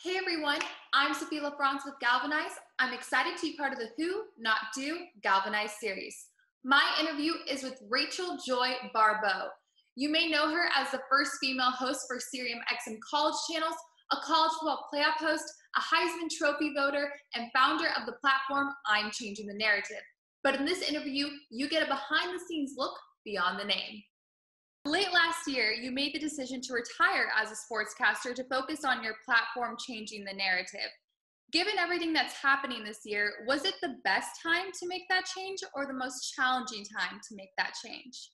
Hey everyone, I'm Sophie La France with Galvanize. I'm excited to be part of the Who, Not Do Galvanize series. My interview is with Rachel Joy Baribeau. You may know her as the first female host for Sirius XM College Channels, a college football playoff host, a Heisman Trophy voter, and founder of the platform I'm Changing the Narrative. But in this interview, you get a behind the scenes look beyond the name. Late last year, you made the decision to retire as a sportscaster to focus on your platform changing the narrative. Given everything that's happening this year, was it the best time to make that change or the most challenging time to make that change?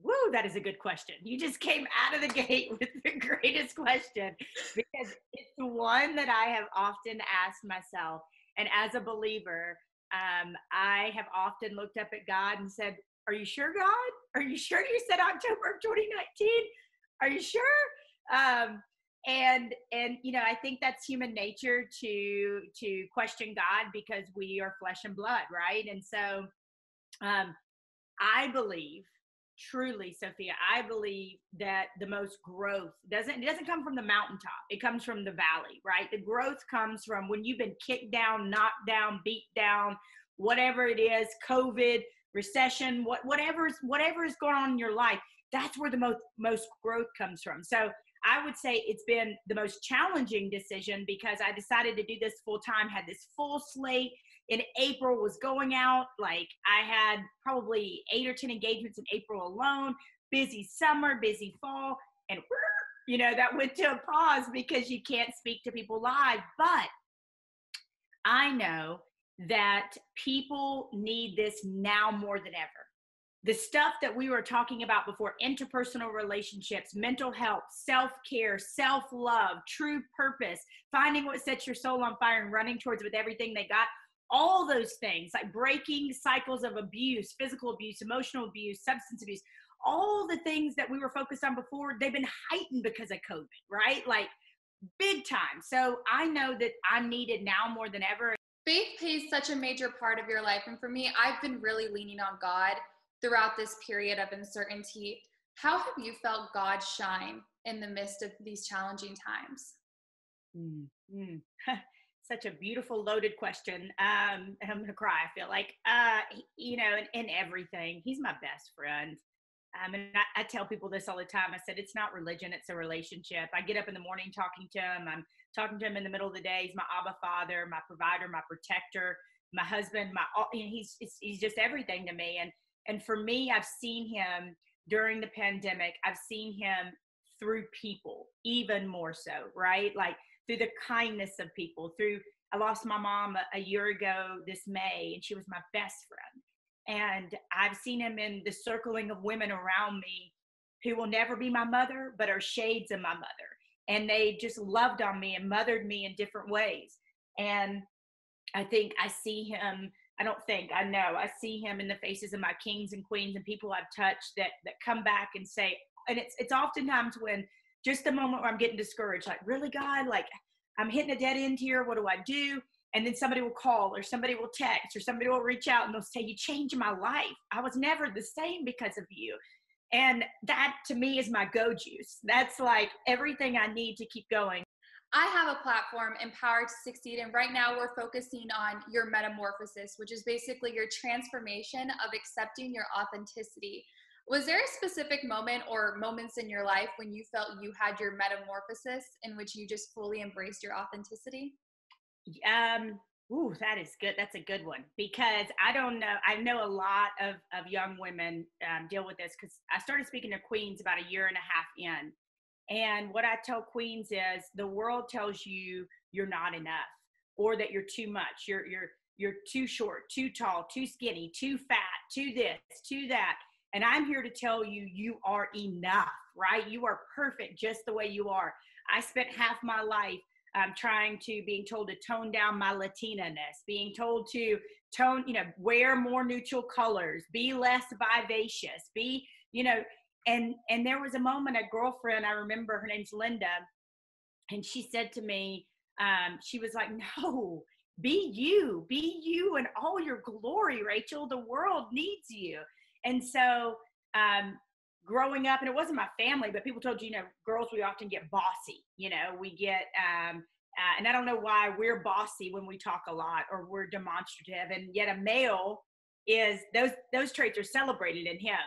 Woo, that is a good question. You just came out of the gate with the greatest question because it's the one that I have often asked myself. And as a believer, um, I have often looked up at God and said, are you sure, God? Are you sure you said October of 2019? Are you sure? Um, and and you know, I think that's human nature to to question God because we are flesh and blood, right? And so, um, I believe truly sophia i believe that the most growth doesn't it doesn't come from the mountaintop it comes from the valley right the growth comes from when you've been kicked down knocked down beat down whatever it is covid recession, what, whatever is whatever is going on in your life, that's where the most most growth comes from. So I would say it's been the most challenging decision because I decided to do this full time, had this full slate in April, was going out. Like I had probably eight or 10 engagements in April alone, busy summer, busy fall, and you know, that went to a pause because you can't speak to people live. But I know that people need this now more than ever. The stuff that we were talking about before interpersonal relationships, mental health, self care, self love, true purpose, finding what sets your soul on fire and running towards with everything they got all those things like breaking cycles of abuse, physical abuse, emotional abuse, substance abuse, all the things that we were focused on before, they've been heightened because of COVID, right? Like big time. So I know that I'm needed now more than ever faith plays such a major part of your life. And for me, I've been really leaning on God throughout this period of uncertainty. How have you felt God shine in the midst of these challenging times? Mm-hmm. Such a beautiful, loaded question. Um, and I'm to cry, I feel like. Uh, you know, in, in everything, He's my best friend. Um, and I, I, tell people this all the time. I said, it's not religion, it's a relationship. I get up in the morning talking to him. I'm talking to him in the middle of the day. He's my Abba father, my provider, my protector, my husband, my, you know, he's, he's just everything to me. And, and for me, I've seen him during the pandemic. I've seen him through people even more so, right? Like through the kindness of people, through, I lost my mom a, year ago this May, and she was my best friend and I've seen him in the circling of women around me who will never be my mother, but are shades of my mother. And they just loved on me and mothered me in different ways. And I think I see him, I don't think, I know, I see him in the faces of my kings and queens and people I've touched that that come back and say, and it's it's oftentimes when just the moment where I'm getting discouraged, like, really, God, like I'm hitting a dead end here. What do I do? and then somebody will call or somebody will text or somebody will reach out and they'll say you changed my life i was never the same because of you and that to me is my go juice that's like everything i need to keep going I have a platform, Empowered to Succeed, and right now we're focusing on your metamorphosis, which is basically your transformation of accepting your authenticity. Was there a specific moment or moments in your life when you felt you had your metamorphosis in which you just fully embraced your authenticity? Um, ooh, that is good. That's a good one because I don't know. I know a lot of of young women um, deal with this because I started speaking to queens about a year and a half in, and what I tell queens is the world tells you you're not enough or that you're too much. You're you're you're too short, too tall, too skinny, too fat, too this, too that. And I'm here to tell you, you are enough, right? You are perfect just the way you are. I spent half my life um, trying to being told to tone down my Latina-ness, being told to tone, you know, wear more neutral colors, be less vivacious, be, you know, and and there was a moment, a girlfriend, I remember her name's Linda, and she said to me, um, she was like, no, be you, be you in all your glory, Rachel. The world needs you. And so um, growing up, and it wasn't my family, but people told you, you know, girls we often get bossy. You know, we get, um, uh, and I don't know why we're bossy when we talk a lot or we're demonstrative, and yet a male is those those traits are celebrated in him.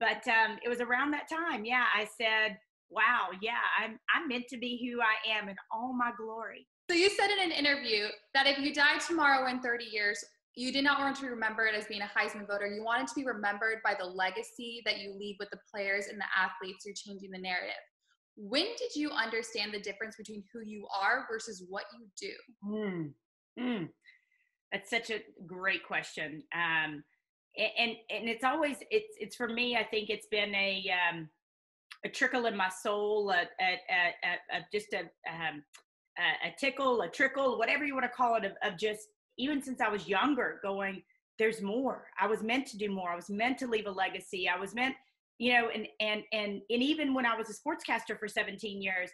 But um, it was around that time, yeah, I said, "Wow, yeah, I'm I'm meant to be who I am in all my glory." So you said in an interview that if you die tomorrow in 30 years, you did not want to be remembered as being a Heisman voter. You wanted to be remembered by the legacy that you leave with the players and the athletes. You're changing the narrative. When did you understand the difference between who you are versus what you do? Mm. Mm. That's such a great question. Um, and and it's always it's it's for me. I think it's been a um, a trickle in my soul, a, a, a, a just a um, a, tickle, a trickle, whatever you want to call it, of, of just even since I was younger, going, there's more. I was meant to do more. I was meant to leave a legacy. I was meant, you know, and and and and even when I was a sportscaster for 17 years,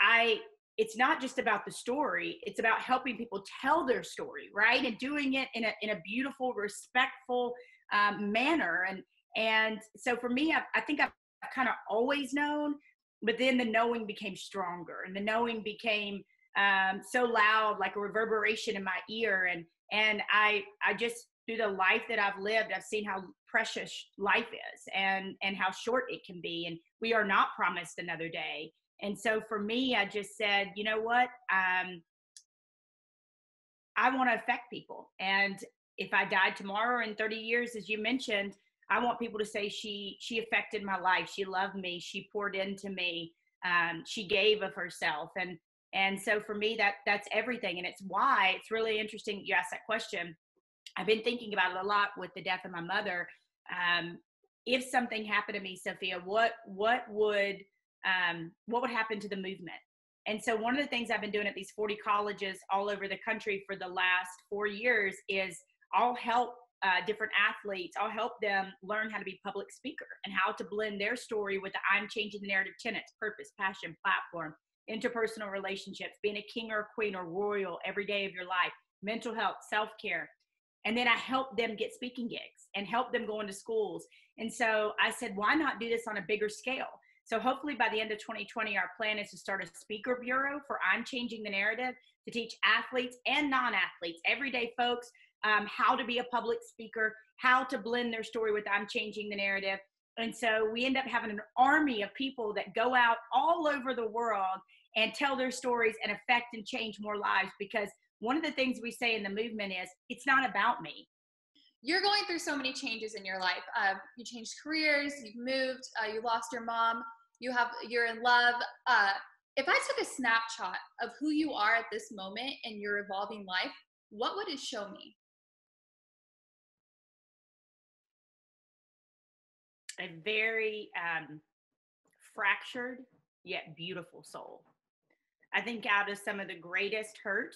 I it's not just about the story it's about helping people tell their story right and doing it in a, in a beautiful respectful um, manner and and so for me i, I think i've kind of always known but then the knowing became stronger and the knowing became um, so loud like a reverberation in my ear and and i i just through the life that i've lived i've seen how precious life is and and how short it can be and we are not promised another day and so for me i just said you know what um, i want to affect people and if i died tomorrow in 30 years as you mentioned I want people to say she she affected my life. She loved me. She poured into me. Um, she gave of herself, and and so for me that that's everything. And it's why it's really interesting you asked that question. I've been thinking about it a lot with the death of my mother. Um, if something happened to me, Sophia, what what would um, what would happen to the movement? And so one of the things I've been doing at these 40 colleges all over the country for the last four years is I'll help uh, different athletes. I'll help them learn how to be public speaker and how to blend their story with the I'm changing the narrative tenets, purpose, passion, platform, interpersonal relationships, being a king or a queen or royal every day of your life, mental health, self care. And then I help them get speaking gigs and help them go into schools. And so I said, why not do this on a bigger scale? So hopefully by the end of 2020, our plan is to start a speaker bureau for I'm Changing the Narrative to teach athletes and non athletes, everyday folks, um, how to be a public speaker, how to blend their story with I'm changing the narrative. And so we end up having an army of people that go out all over the world and tell their stories and affect and change more lives because one of the things we say in the movement is it's not about me. You're going through so many changes in your life. Uh, you changed careers, you've moved, uh, you lost your mom, you have you're in love. Uh, if I took a snapshot of who you are at this moment in your evolving life, what would it show me? A very um, fractured yet beautiful soul. I think out of some of the greatest hurt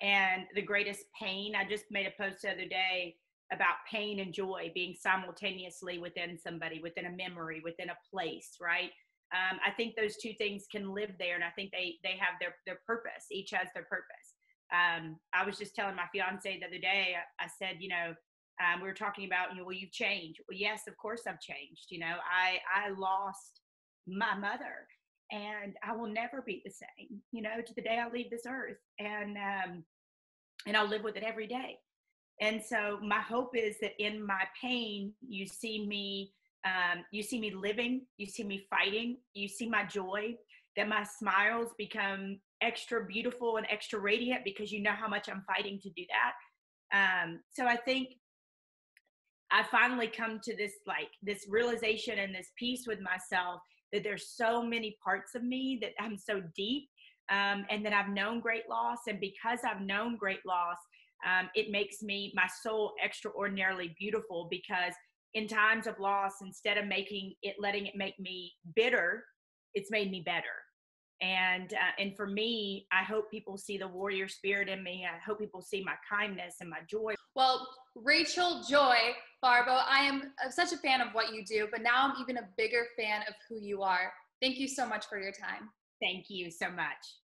and the greatest pain, I just made a post the other day about pain and joy being simultaneously within somebody, within a memory, within a place, right? Um, I think those two things can live there, and I think they they have their their purpose. Each has their purpose. Um, I was just telling my fiance the other day. I, I said, you know, um, we were talking about, you know, well, you've changed. Well, yes, of course I've changed. You know, I I lost my mother, and I will never be the same. You know, to the day I leave this earth, and um, and I'll live with it every day. And so my hope is that in my pain, you see me, um, you see me living, you see me fighting, you see my joy, that my smiles become extra beautiful and extra radiant because you know how much I'm fighting to do that. Um, so I think I finally come to this like this realization and this peace with myself that there's so many parts of me that I'm so deep um, and that I've known great loss. And because I've known great loss, um, it makes me my soul extraordinarily beautiful because in times of loss, instead of making it letting it make me bitter, it's made me better and uh, and for me i hope people see the warrior spirit in me. I hope people see my kindness and my joy. Well rachel joy Baribeau i am such a fan of what you do but now i'm even a bigger fan of who you are. Thank you so much for your time. Thank you so much